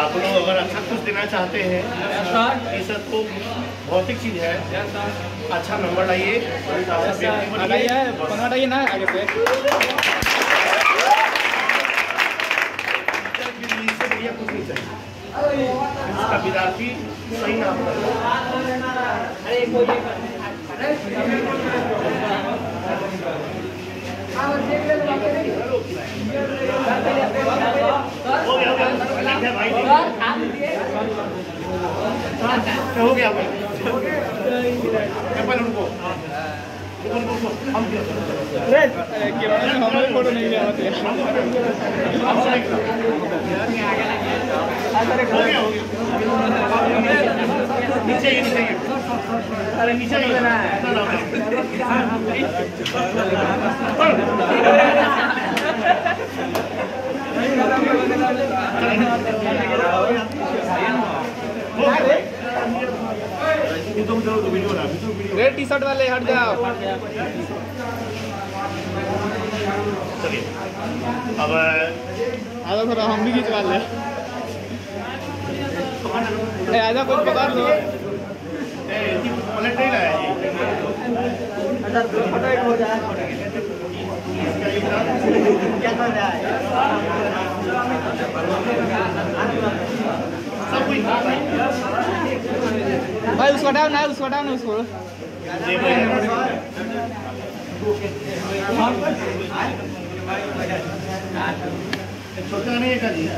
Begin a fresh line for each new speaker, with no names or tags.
आप लोग अगर अच्छा कुछ देना चाहते हैं। ये सब तो भौतिक चीज़ है। अच्छा नंबर लाइए। कुछ नहीं चाहिए। इसका विद्यार्थी सही नाम पर हो गया हो गया ठीक है गया पहले उनको
हमारे नहीं
हो। गया नीचे नीचे अरे नीचे
रेड टी शर्ट वाले हट जाओ।
चलिए। अब
आजा थोड़ा हम भी खिंचवा ले। आजा कुछ पकड़ लो।
पलट नहीं लाया जी। सब कोई
भाई उसको हटाओ ना उसको हटाओ ना उसको
छोटा नहीं है।